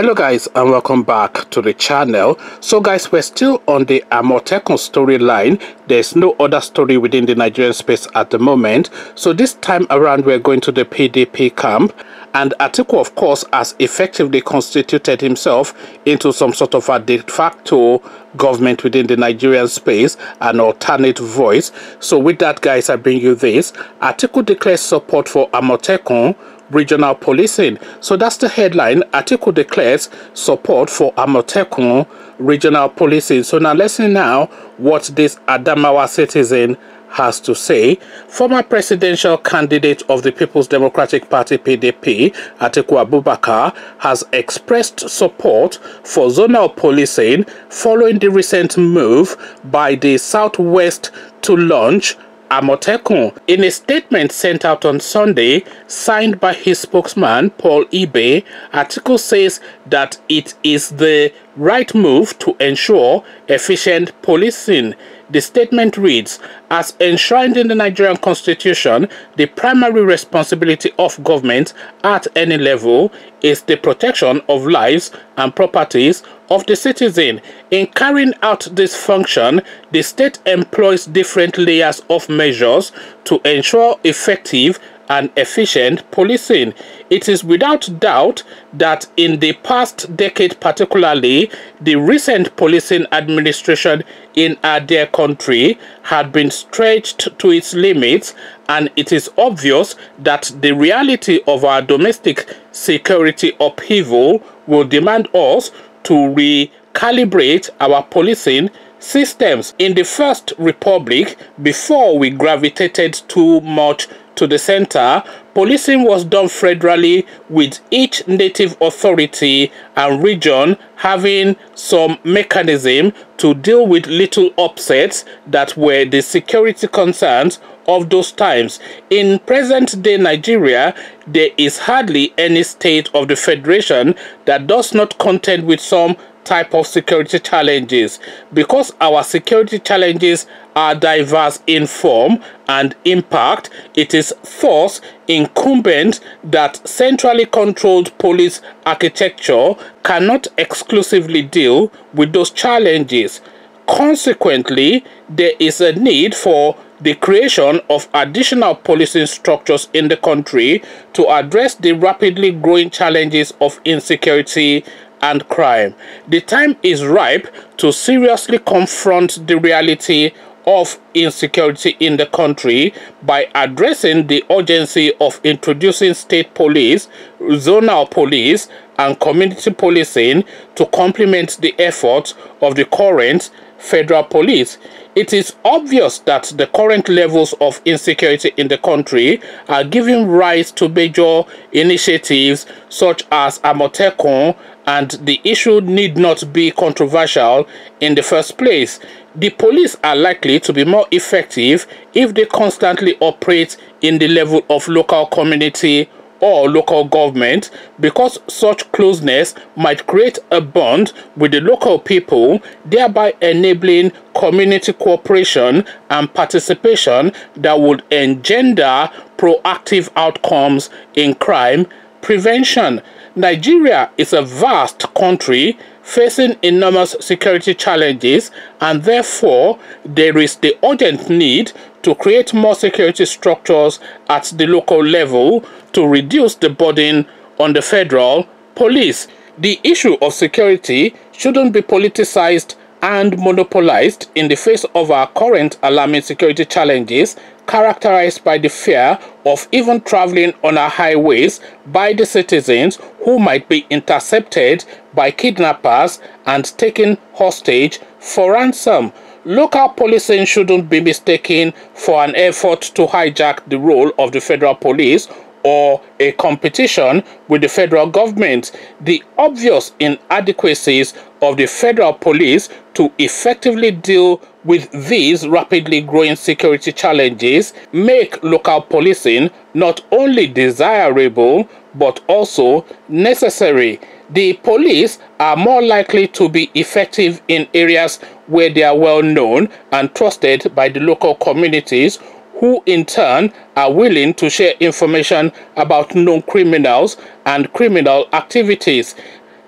hello guys and welcome back to the channel. So guys we're still on the amotekun storyline. There's no other story within the nigerian space at the moment. So this time around we're going to the pdp camp. And atiku of course has effectively constituted himself into some sort of a de facto government within the nigerian space an alternate voice. So with that guys i bring you this. Atiku declares support for amotekun regional policing. So that's the headline. Atiku declares support for Amotekun regional policing. So now let's see now what this Adamawa citizen has to say. Former presidential candidate of the People's Democratic Party PDP, Atiku Abubakar, has expressed support for zonal policing following the recent move by the Southwest to launch Amotekun. In a statement sent out on Sunday, signed by his spokesman, Paul Ibe, Atiku says that it is the right move to ensure efficient policing. The statement reads, as enshrined in the Nigerian constitution, the primary responsibility of government at any level is the protection of lives and properties of the citizen. In carrying out this function, the state employs different layers of measures to ensure effective and efficient policing. It is without doubt that in the past decade particularly, the recent policing administration in our dear country had been stretched to its limits and it is obvious that the reality of our domestic security upheaval will demand us to recalibrate our policing systems. In the First Republic, before we gravitated too much to the center, policing was done federally with each native authority and region having some mechanism to deal with little upsets that were the security concerns of those times. In present day Nigeria, there is hardly any state of the federation that does not contend with some type of security challenges. Because our security challenges are diverse in form and impact it is thus incumbent that centrally controlled police architecture cannot exclusively deal with those challenges. Consequently there is a need for the creation of additional policing structures in the country to address the rapidly growing challenges of insecurity and crime. The time is ripe to seriously confront the reality of insecurity in the country by addressing the urgency of introducing state police, zonal police, and community policing to complement the efforts of the current federal police. It is obvious that the current levels of insecurity in the country are giving rise to major initiatives such as Amotekun and the issue need not be controversial in the first place. The police are likely to be more effective if they constantly operate in the level of local community or local government because such closeness might create a bond with the local people, thereby enabling community cooperation and participation that would engender proactive outcomes in crime prevention. Nigeria is a vast country facing enormous security challenges and therefore there is the urgent need to create more security structures at the local level to reduce the burden on the federal police. The issue of security shouldn't be politicized and monopolized in the face of our current alarming security challenges characterized by the fear of even traveling on our highways by the citizens who might be intercepted by kidnappers and taken hostage for ransom. Local policing shouldn't be mistaken for an effort to hijack the role of the federal police or a competition with the federal government. The obvious inadequacies of the federal police to effectively deal with these rapidly growing security challenges make local policing not only desirable but also necessary. The police are more likely to be effective in areas where they are well known and trusted by the local communities who in turn are willing to share information about known criminals and criminal activities.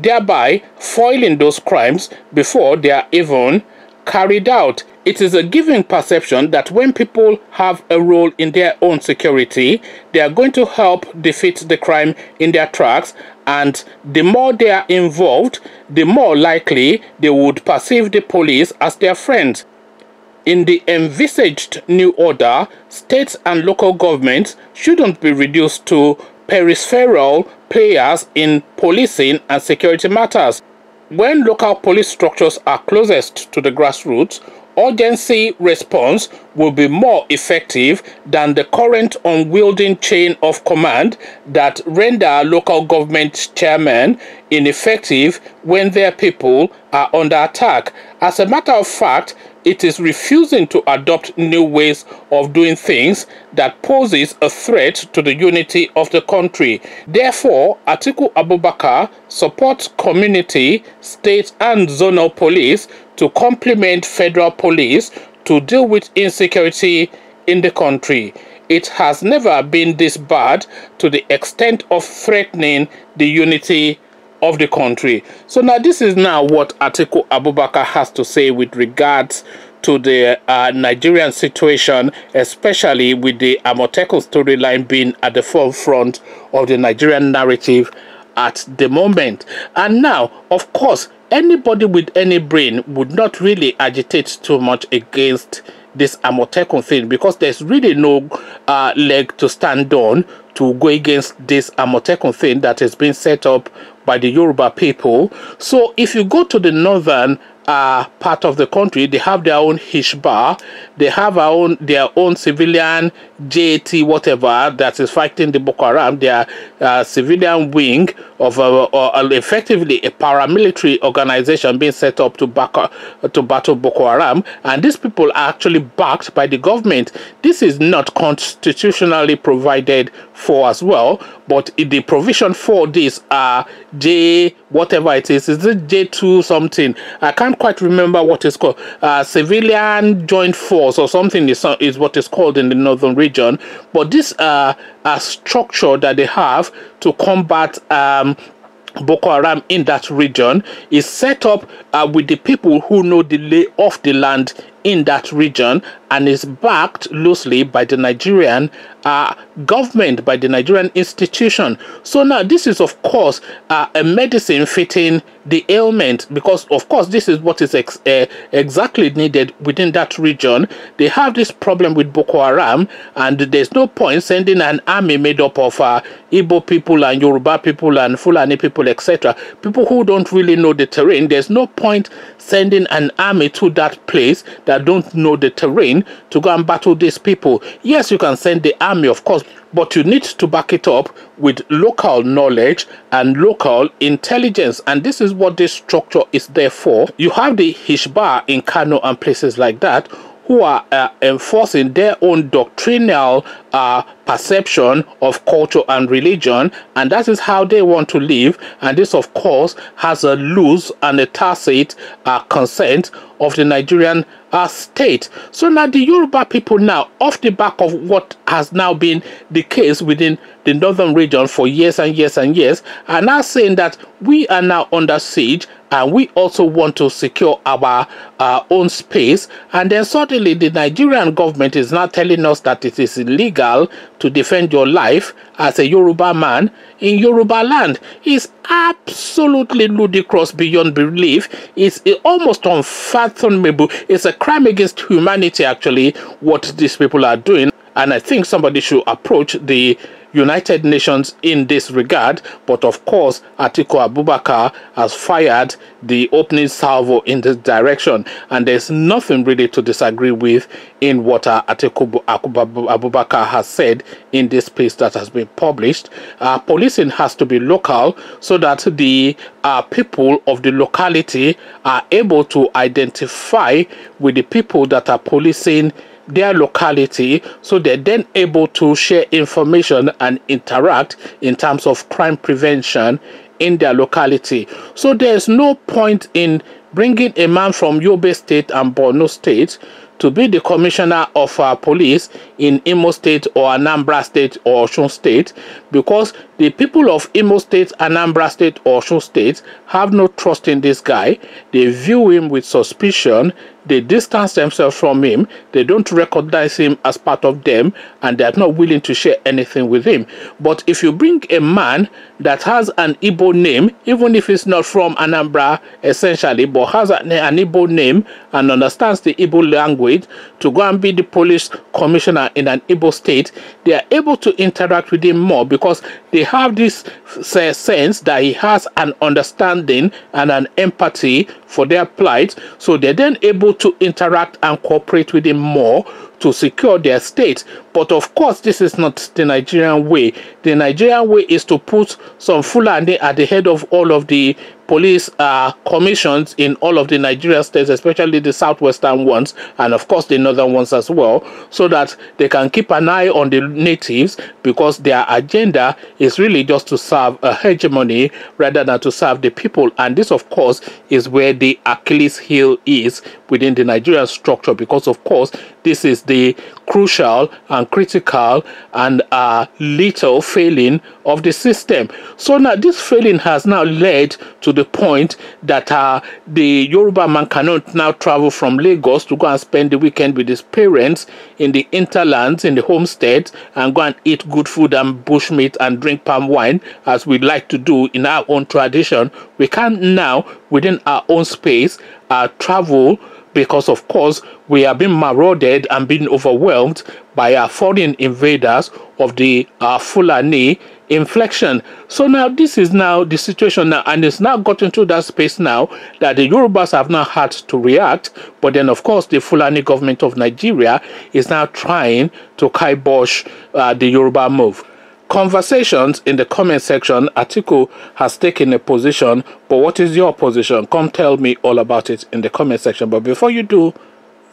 thereby foiling those crimes before they are even carried out. It is a given perception that when people have a role in their own security, they are going to help defeat the crime in their tracks and the more they are involved, the more likely they would perceive the police as their friends. In the envisaged new order, states and local governments shouldn't be reduced to peripheral players in policing and security matters. When local police structures are closest to the grassroots, urgency response will be more effective than the current unwielding chain of command that render local government chairmen ineffective when their people are under attack. As a matter of fact, it is refusing to adopt new ways of doing things that poses a threat to the unity of the country. Therefore, Atiku Abubakar supports community, state and zonal police to complement federal police to deal with insecurity in the country. It has never been this bad to the extent of threatening the unity of the country. So now this is now what Atiku Abubakar has to say with regards to the uh, Nigerian situation, especially with the Amotekun storyline being at the forefront of the Nigerian narrative at the moment. And now, of course, anybody with any brain would not really agitate too much against this Amotekun thing because there's really no uh, leg to stand on to go against this Amotekun thing that has been set up by the Yoruba people. So if you go to the northern uh, part of the country, they have their own Hisbah, they have our own their own civilian JT whatever that is fighting the Boko Haram, their uh, civilian wing of uh, or effectively a paramilitary organization being set up to back uh, to battle Boko Haram, and these people are actually backed by the government. This is not constitutionally provided for as well, but the provision for this are J whatever it is, is it J two something? I can't quite remember what it's called. Uh, civilian Joint Force or something is is what is called in the northern region. But this uh structure that they have to combat um, Boko Haram in that region is set up uh, with the people who know the lay of the land in that region and is backed loosely by the Nigerian uh, government, by the Nigerian institution. So now this is, of course, uh, a medicine fitting the ailment because, of course, this is what is ex uh, exactly needed within that region. They have this problem with Boko Haram, and there's no point sending an army made up of uh, Igbo people and Yoruba people and Fulani people, etc. People who don't really know the terrain. There's no point sending an army to that place that don't know the terrain to go and battle these people. Yes, you can send the army, of course, but you need to back it up with local knowledge and local intelligence. And this is what this structure is there for. You have the Hisbah in Kano and places like that who are uh, enforcing their own doctrinal uh, perception of culture and religion, and that is how they want to live. And this, of course, has a loose and a tacit uh, consent of the Nigerian uh, state. So now the Yoruba people now, off the back of what has now been the case within the northern region for years and years and years, are now saying that we are now under siege and we also want to secure our uh, own space. And then suddenly the Nigerian government is now telling us that it is illegal to defend your life as a Yoruba man in Yoruba land. It's absolutely ludicrous beyond belief. It's almost unfathomable. It's a crime against humanity, actually, what these people are doing. And I think somebody should approach the United Nations in this regard, but of course, Atiku Abubakar has fired the opening salvo in this direction, and there's nothing really to disagree with in what Atiku Abubakar has said in this piece that has been published. Uh, policing has to be local so that the uh, people of the locality are able to identify with the people that are policing their locality so they're then able to share information and interact in terms of crime prevention in their locality. So there's no point in bringing a man from Yobe State and Borno State to be the commissioner of uh, police in Imo State or Anambra State or Osun State because the people of Imo State, Anambra State or Osun State have no trust in this guy. They view him with suspicion. They distance themselves from him. They don't recognize him as part of them and they are not willing to share anything with him. But if you bring a man that has an Igbo name, even if he's not from Anambra essentially, but has an, an Igbo name and understands the Igbo language to go and be the police commissioner in an Igbo state, they are able to interact with him more because they have this uh, sense that he has an understanding and an empathy for their plight. So they're then able to interact and cooperate with him more to secure their state. But of course, this is not the Nigerian way. The Nigerian way is to put some Fulani at the head of all of the police uh, commissions in all of the Nigerian states, especially the southwestern ones, and of course the northern ones as well, so that they can keep an eye on the natives because their agenda is really just to serve a hegemony rather than to serve the people. And this, of course, is where the Achilles heel is within the Nigerian structure because, of course, this is the crucial and critical and uh, little failing of the system. So now this failing has now led to the point that uh, the Yoruba man cannot now travel from Lagos to go and spend the weekend with his parents in the interlands, in the homestead, and go and eat good food and bushmeat and drink palm wine as we like to do in our own tradition. We can now, within our own space, uh, travel because of course we are being marauded and being overwhelmed by our foreign invaders of the uh, Fulani inflection. So now this is now the situation now and it's now gotten to that space now that the Yorubas have now had to react but then of course the Fulani government of Nigeria is now trying to kibosh uh, the Yoruba move conversations in the comment section Atiku has taken a position but what is your position? Come tell me all about it in the comment section. But before you do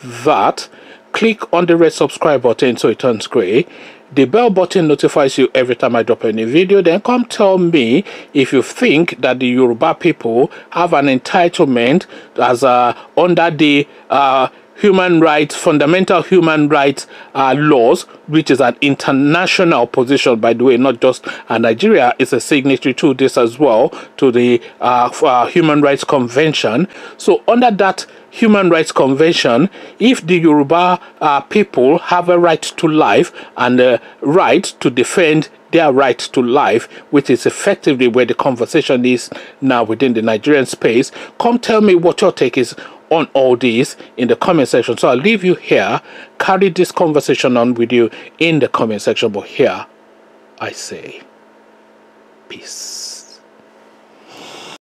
that click on the red subscribe button so it turns gray. The bell button notifies you every time I drop any video. Then come tell me if you think that the Yoruba people have an entitlement as uh, under the uh, human rights, fundamental human rights uh, laws, which is an international position, by the way, not just uh, Nigeria is a signatory to this as well, to the uh, uh, Human Rights Convention. So under that Human Rights Convention, if the Yoruba uh, people have a right to life and a right to defend their right to life, which is effectively where the conversation is now within the Nigerian space. Come tell me what your take is on all these in the comment section. So I'll leave you here, carry this conversation on with you in the comment section. But here I say, peace.